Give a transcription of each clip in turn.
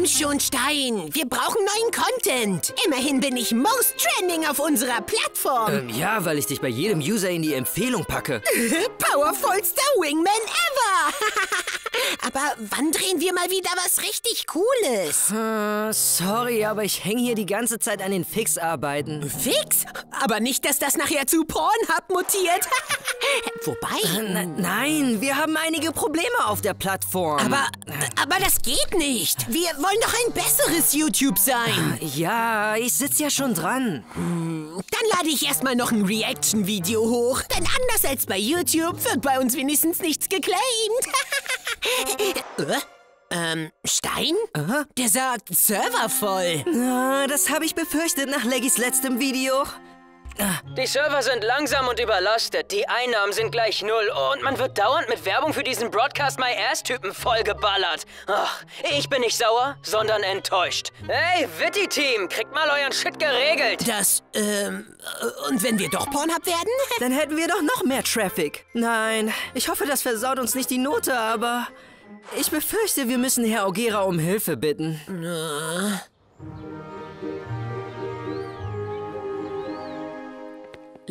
komm schon, Stein. Wir brauchen neuen Content. Immerhin bin ich most trending auf unserer Plattform. Ähm, ja, weil ich dich bei jedem User in die Empfehlung packe. Powerfulster Wingman ever. aber wann drehen wir mal wieder was richtig Cooles? Äh, sorry, aber ich hänge hier die ganze Zeit an den Fixarbeiten. Fix? Aber nicht, dass das nachher zu Pornhub mutiert. Wobei... Äh, nein, wir haben einige Probleme auf der Plattform. Aber, aber das geht nicht. Wir wollen doch ein besseres YouTube sein. Ja, ich sitze ja schon dran. Dann lade ich erstmal noch ein Reaction-Video hoch. Denn anders als bei YouTube wird bei uns wenigstens nichts geclaimed. äh? Ähm, Stein? Aha. Der sagt Server voll. Ah, das habe ich befürchtet nach Leggys letztem Video. Die Server sind langsam und überlastet, die Einnahmen sind gleich null und man wird dauernd mit Werbung für diesen Broadcast My Ass-Typen vollgeballert. Ach, ich bin nicht sauer, sondern enttäuscht. Hey, Witty-Team, kriegt mal euren Shit geregelt. Das, ähm, äh, und wenn wir doch Pornhub werden? Dann hätten wir doch noch mehr Traffic. Nein, ich hoffe, das versaut uns nicht die Note, aber ich befürchte, wir müssen Herr Ogera um Hilfe bitten.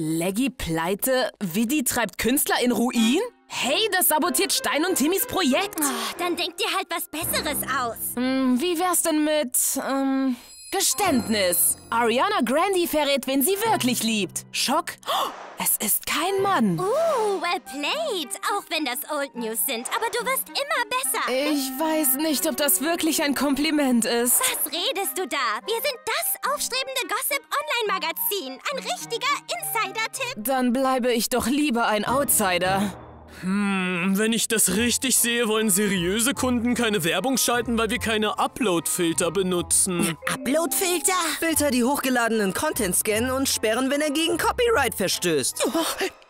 Leggy pleite, Widdy treibt Künstler in Ruin? Hey, das sabotiert Stein und Timmys Projekt. Oh, dann denk dir halt was Besseres aus. Hm, wie wär's denn mit, ähm, Geständnis? Ariana Grande verrät, wen sie wirklich liebt. Schock? Oh, es ist kein Mann. Uh, well played. Auch wenn das Old News sind. Aber du wirst immer besser. Ich weiß nicht, ob das wirklich ein Kompliment ist. Was redest du da? Wir sind das aufstrebende Gossip-Online-Magazin. Ein richtiger Insider-Tipp. Dann bleibe ich doch lieber ein Outsider. Hm, wenn ich das richtig sehe, wollen seriöse Kunden keine Werbung schalten, weil wir keine Upload-Filter benutzen. Uploadfilter? Filter die hochgeladenen Content scannen und sperren, wenn er gegen Copyright verstößt. Oh,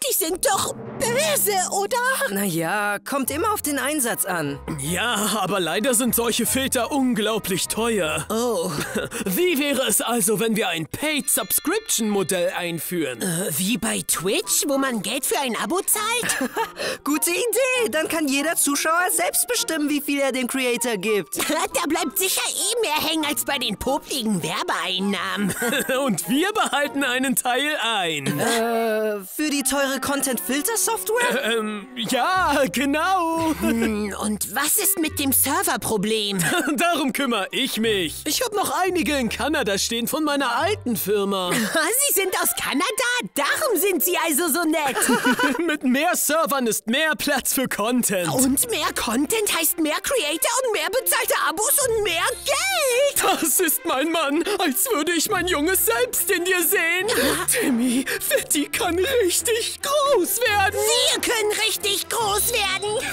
die sind doch böse, oder? Naja, kommt immer auf den Einsatz an. Ja, aber leider sind solche Filter unglaublich teuer. Oh, Wie wäre es also, wenn wir ein Paid-Subscription-Modell einführen? äh, wie bei Twitch, wo man Geld für ein Abo zahlt? Gute Idee, dann kann jeder Zuschauer selbst bestimmen, wie viel er dem Creator gibt. da bleibt sicher eh mehr hängen als bei den popligen Werbeeinnahmen. Und wir behalten einen Teil ein. Äh, für die teure Content-Filter-Software? Ähm, ja, genau. Hm, Und was ist mit dem Serverproblem? Darum kümmere ich mich. Ich habe noch einige in Kanada stehen von meiner alten Firma. Sie sind aus Kanada? Darum sind Sie also so nett. Mit mehr Servern ist mehr Platz für Content. Und mehr Content heißt mehr Creator und mehr bezahlte Abos und mehr Geld. Das ist mein Mann, als würde ich mein junges Selbst in dir sehen. Timmy, Fetty kann richtig groß werden. Wir können richtig groß werden.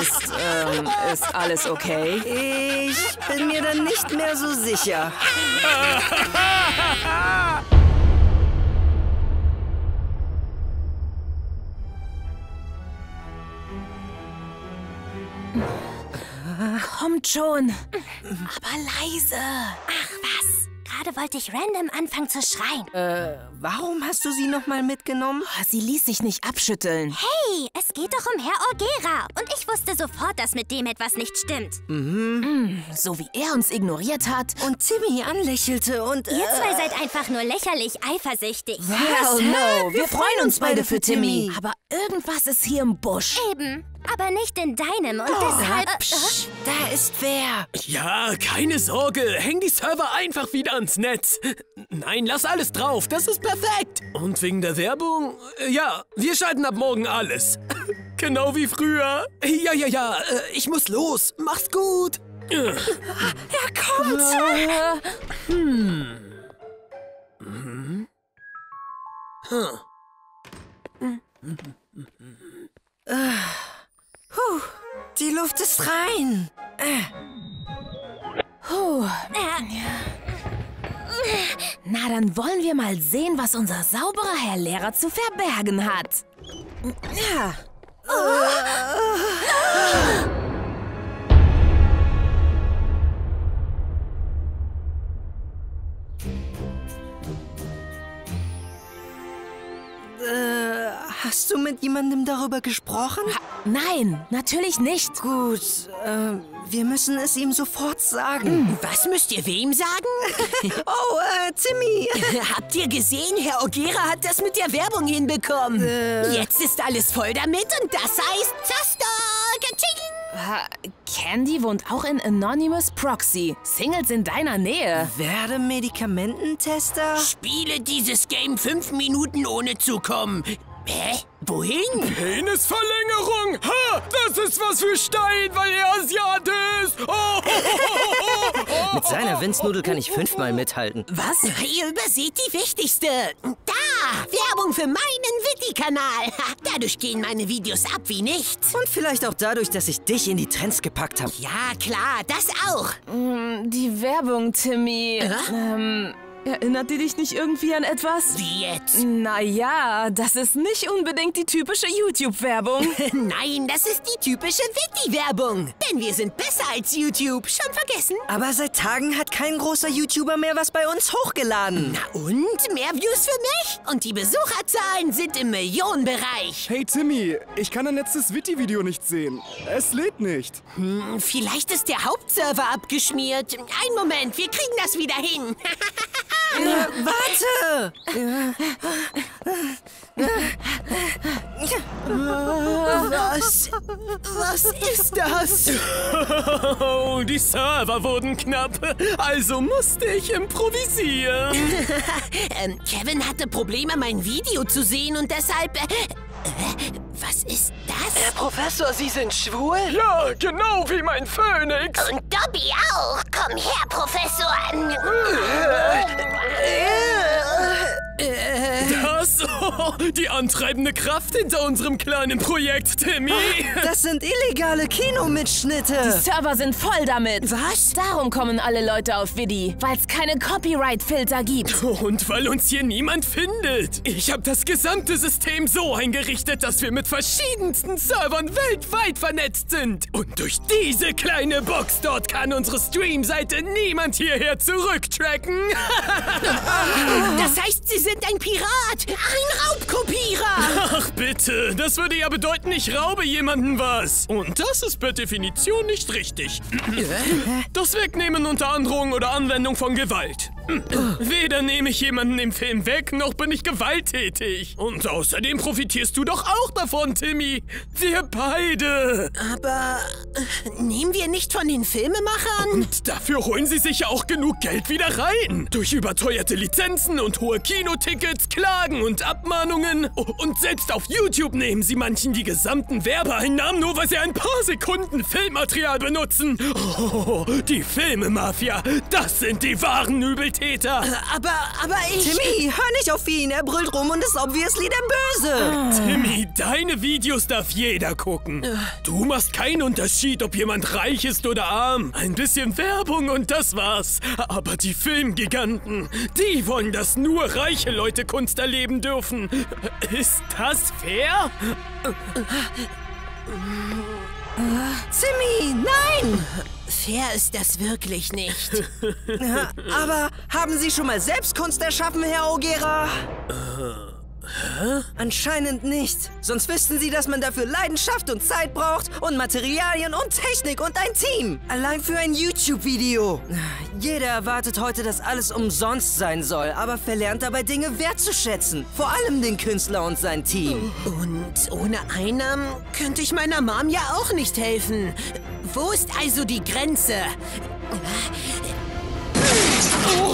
Ist, ähm, ist alles okay? Ich bin mir dann nicht mehr so sicher. Kommt schon. Aber leise. Ach was. Gerade wollte ich random anfangen zu schreien. Äh, warum hast du sie nochmal mitgenommen? Oh, Sie ließ sich nicht abschütteln. Hey, es geht doch um Herr Orgera. Und ich wusste sofort, dass mit dem etwas nicht stimmt. So wie er uns ignoriert hat. Und Timmy anlächelte und... Ihr Äh, zwei seid einfach nur lächerlich eifersüchtig. Hell no, wir freuen uns beide für Timmy. Aber irgendwas ist hier im Busch. Eben. Aber nicht in deinem. Und deshalb. Äh, psch, da ist wer. Ja, keine Sorge. Häng die Server einfach wieder ans Netz. Nein, lass alles drauf. Das ist perfekt. Und wegen der Werbung? Äh, Ja, wir schalten ab morgen alles. Genau wie früher. Ja, ja, ja. äh, Ich muss los. Mach's gut. Er kommt. Die Luft ist rein. Puh. äh, Na, dann wollen wir mal sehen, was unser sauberer Herr Lehrer zu verbergen hat. Ja. Äh, hast du mit jemandem darüber gesprochen? Nein, natürlich nicht. Gut, äh, Wir müssen es ihm sofort sagen. Was müsst ihr wem sagen? Oh, äh, Timmy. Habt ihr gesehen, Herr Ogera hat das mit der Werbung hinbekommen. Jetzt ist alles voll damit und das heißt Zaster. Candy wohnt auch in Anonymous Proxy. Singles in deiner Nähe. Werde Medikamententester? Spiele dieses Game fünf Minuten ohne zu kommen. Hä? Wohin? Penisverlängerung! Ha! Das ist was für Stein, weil er Asiat ist! Oh, Mit seiner Winznudel kann ich fünfmal mithalten. Was? Ihr überseht die wichtigste. Da! Werbung für meinen Witty-Kanal. Dadurch gehen meine Videos ab wie nichts. Und vielleicht auch dadurch, dass ich dich in die Trends gepackt habe. Ja, klar, das auch. Die Werbung, Timmy. Ähm, erinnert die dich nicht irgendwie an etwas? Wie jetzt? Naja, das ist nicht unbedingt die typische YouTube-Werbung. Nein, das ist die typische Witty-Werbung. Denn wir sind besser als YouTube. Schon vergessen? Aber seit Tagen hat kein großer YouTuber mehr was bei uns hochgeladen. Na und? Mehr Views für mich? Und die Besucherzahlen sind im Millionenbereich. Hey Timmy, ich kann dein letztes Witty-Video nicht sehen. Es lädt nicht. Hm, Vielleicht ist der Hauptserver abgeschmiert. Einen Moment, wir kriegen das wieder hin. Warte! Was? Was ist das? oh, die Server wurden knapp. Also musste ich improvisieren. ähm, Kevin hatte Probleme, mein Video zu sehen und deshalb... Äh, was ist das? Professor, Sie sind schwul? Ja, genau wie mein Phönix. Und Dobby auch. Komm her, Professor. Das, oh, die antreibende Kraft hinter unserem kleinen Projekt, Timmy. Das sind illegale Kinomitschnitte. Server sind voll damit. Was? Darum kommen alle Leute auf Vidi, weil es keine Copyright-Filter gibt. Und weil uns hier niemand findet. Ich habe das gesamte System so eingerichtet, dass wir mit verschiedensten Servern weltweit vernetzt sind. Und durch diese kleine Box dort kann unsere Stream-Seite niemand hierher zurücktracken. Das heißt, Sie sind ein Pirat, ein Raubkopierer. Ach bitte, das würde ja bedeuten, ich raube jemanden was. Und das ist per Definition nicht richtig. Das Wegnehmen unter Androhung oder Anwendung von Gewalt. Weder nehme ich jemanden im Film weg, noch bin ich gewalttätig. Und außerdem profitierst du doch auch davon, Timmy. Wir beide. Aber nehmen wir nicht von den Filmemachern? Und dafür holen sie sich ja auch genug Geld wieder rein. Durch überteuerte Lizenzen und hohe Kinotickets, Klagen und Abmahnungen. Und selbst auf YouTube nehmen sie manchen die gesamten Werbeeinnahmen, nur weil sie ein paar Sekunden Filmmaterial benutzen. Oh, die Filmemafia, das sind die wahren Übeltäter. Aber, aber ich... Timmy, hör nicht auf ihn. Er brüllt rum und ist obviously der Böse. Timmy, deine Videos darf jeder gucken. Du machst keinen Unterschied, ob jemand reich ist oder arm. Ein bisschen Werbung und das war's. Aber die Filmgiganten, die wollen, dass nur reiche Leute Kunst erleben dürfen. Ist das fair? Timmy, nein! Fair ist das wirklich nicht. Aber haben Sie schon mal selbst Kunst erschaffen, Herr Ogera? Anscheinend nicht. Sonst wüssten Sie, dass man dafür Leidenschaft und Zeit braucht und Materialien und Technik und ein Team. Allein für ein YouTube-Video. Jeder erwartet heute, dass alles umsonst sein soll, aber verlernt dabei Dinge wertzuschätzen. Vor allem den Künstler und sein Team. Und ohne Einnahmen könnte ich meiner Mom ja auch nicht helfen. Wo ist also die Grenze? Oh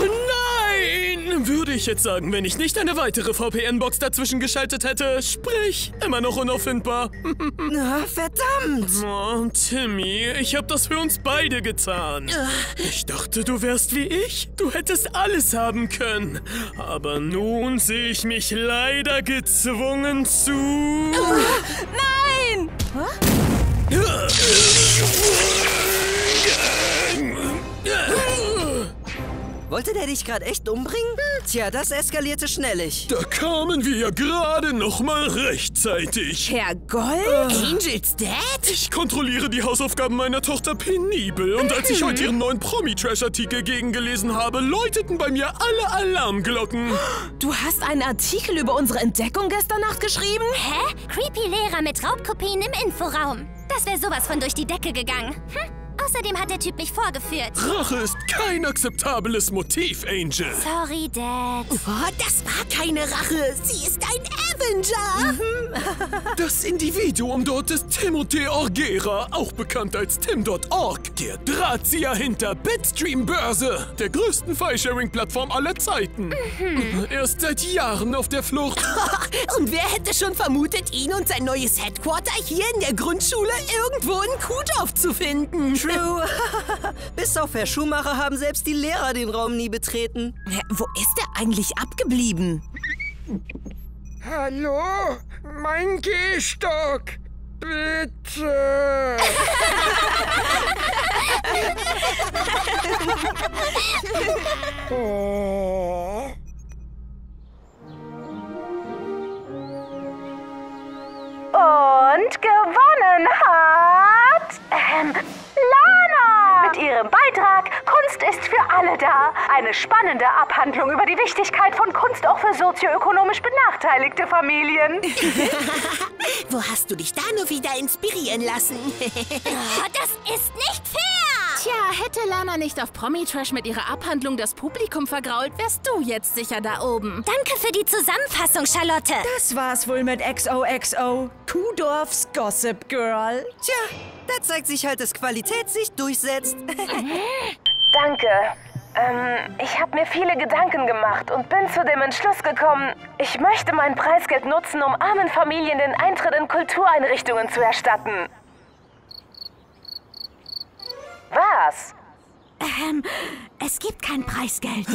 nein! Würde ich jetzt sagen, wenn ich nicht eine weitere VPN-Box dazwischen geschaltet hätte. Sprich, immer noch unauffindbar. Na, verdammt! Oh, Timmy, ich hab das für uns beide getan. Ich dachte, du wärst wie ich. Du hättest alles haben können. Aber nun sehe ich mich leider gezwungen zu... Nein! Wollte der dich gerade echt umbringen? Tja, das eskalierte schnellig. Da kamen wir ja gerade noch mal rechtzeitig. Herr Gold? Angels Dad? Ich kontrolliere die Hausaufgaben meiner Tochter penibel. Und als ich heute ihren neuen Promi-Trash-Artikel gegengelesen habe, läuteten bei mir alle Alarmglocken. Du hast einen Artikel über unsere Entdeckung gestern Nacht geschrieben? Hä? Creepy Lehrer mit Raubkopien im Inforaum. Das wäre sowas von durch die Decke gegangen. Hm? Außerdem hat der Typ mich vorgeführt. Rache ist kein akzeptables Motiv, Angel. Sorry, Dad. Oh, das war keine Rache. Sie ist ein Avenger. Das Individuum dort ist Timothy Orgera, auch bekannt als Tim.org, der Drahtzieher hinter Bitstream Börse, der größten File-Sharing-Plattform aller Zeiten. Er ist seit Jahren auf der Flucht. Und wer hätte schon vermutet, ihn und sein neues Headquarter hier in der Grundschule irgendwo in Kuhdorf zu finden? True. Bis auf Herr Schumacher haben selbst die Lehrer den Raum nie betreten. Hä, Wo ist er eigentlich abgeblieben? Hallo? Mein Gehstock! Bitte! oh. Eine spannende Abhandlung über die Wichtigkeit von Kunst auch für sozioökonomisch benachteiligte Familien. Wo hast du dich da nur wieder inspirieren lassen? Oh, das ist nicht fair. Tja, hätte Lana nicht auf Promi-Trash mit ihrer Abhandlung das Publikum vergrault, wärst du jetzt sicher da oben. Danke für die Zusammenfassung, Charlotte. Das war's wohl mit XOXO. Kuhdorfs Gossip Girl. Tja, da zeigt sich halt, dass Qualität sich durchsetzt. Danke. Ähm, ich habe mir viele Gedanken gemacht und bin zu dem Entschluss gekommen, ich möchte mein Preisgeld nutzen, um armen Familien den Eintritt in Kultureinrichtungen zu erstatten. Was? Ähm, es gibt kein Preisgeld.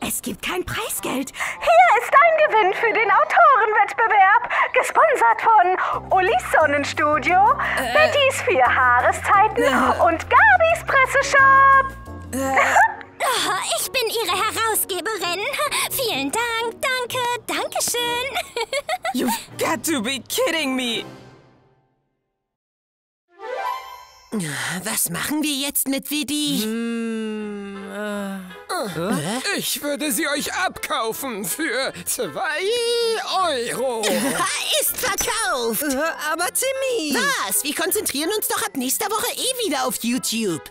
Es gibt kein Preisgeld. Hier ist ein Gewinn für den Autorenwettbewerb, gesponsert von Ulis Sonnenstudio, Bettys Vier Haareszeiten und Gabis Presseshop. Oh, ich bin Ihre Herausgeberin. Vielen Dank, danke, Dankeschön. You've got to be kidding me. Was machen wir jetzt mit Vidi? Ich würde sie euch abkaufen für zwei Euro. Ist verkauft. Äh, Aber Timmy! Was? Wir konzentrieren uns doch ab nächster Woche eh wieder auf YouTube.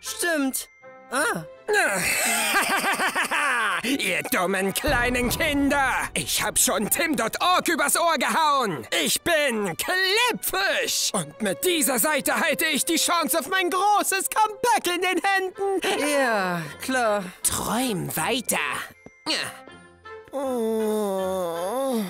Stimmt. Ah, Ihr dummen kleinen Kinder! Ich hab schon Tim.org übers Ohr gehauen! Ich bin Klippfisch! Und mit dieser Seite halte ich die Chance auf mein großes Comeback in den Händen! ja, klar. Träum weiter. Oh.